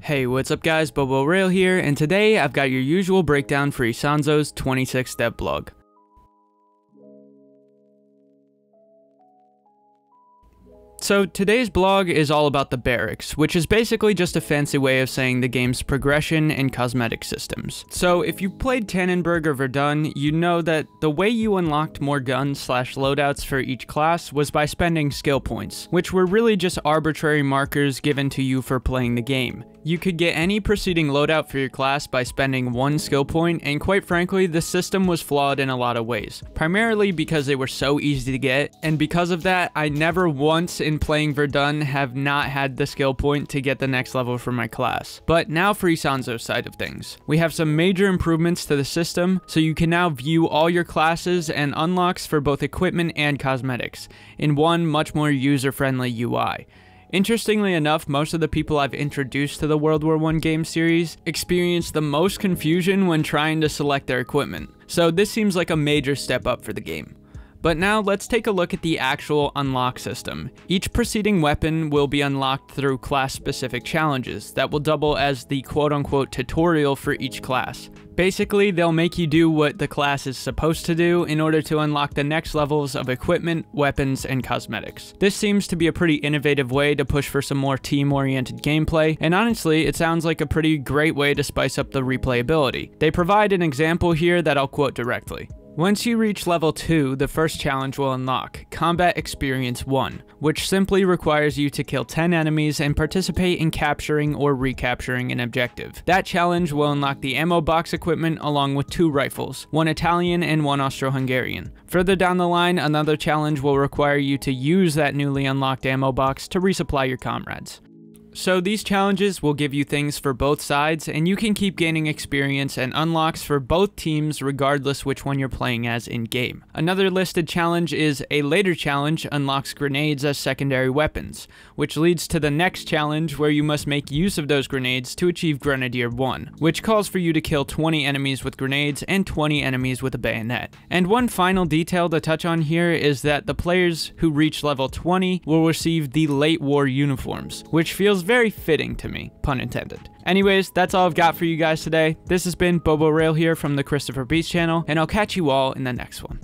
Hey, what's up guys, Bobo Rail here, and today I've got your usual breakdown for Isonzo's 26 step blog. So today's blog is all about the barracks, which is basically just a fancy way of saying the game's progression and cosmetic systems. So if you've played Tannenberg or Verdun, you know that the way you unlocked more guns slash loadouts for each class was by spending skill points, which were really just arbitrary markers given to you for playing the game. You could get any preceding loadout for your class by spending one skill point, and quite frankly, the system was flawed in a lot of ways. Primarily because they were so easy to get, and because of that, I never once in playing Verdun have not had the skill point to get the next level for my class. But now for Isonzo's side of things. We have some major improvements to the system, so you can now view all your classes and unlocks for both equipment and cosmetics, in one much more user-friendly UI. Interestingly enough, most of the people I've introduced to the World War I game series experience the most confusion when trying to select their equipment, so this seems like a major step up for the game. But now let's take a look at the actual unlock system. Each preceding weapon will be unlocked through class specific challenges that will double as the quote unquote tutorial for each class. Basically, they'll make you do what the class is supposed to do in order to unlock the next levels of equipment, weapons, and cosmetics. This seems to be a pretty innovative way to push for some more team-oriented gameplay, and honestly, it sounds like a pretty great way to spice up the replayability. They provide an example here that I'll quote directly. Once you reach level 2, the first challenge will unlock, Combat Experience 1, which simply requires you to kill 10 enemies and participate in capturing or recapturing an objective. That challenge will unlock the ammo box equipment along with two rifles, one Italian and one Austro-Hungarian. Further down the line, another challenge will require you to use that newly unlocked ammo box to resupply your comrades. So these challenges will give you things for both sides, and you can keep gaining experience and unlocks for both teams regardless which one you're playing as in-game. Another listed challenge is a later challenge unlocks grenades as secondary weapons, which leads to the next challenge where you must make use of those grenades to achieve Grenadier 1, which calls for you to kill 20 enemies with grenades and 20 enemies with a bayonet. And one final detail to touch on here is that the players who reach level 20 will receive the late war uniforms, which feels very fitting to me, pun intended. Anyways, that's all I've got for you guys today. This has been Bobo Rail here from the Cristiferbeast channel, and I'll catch you all in the next one.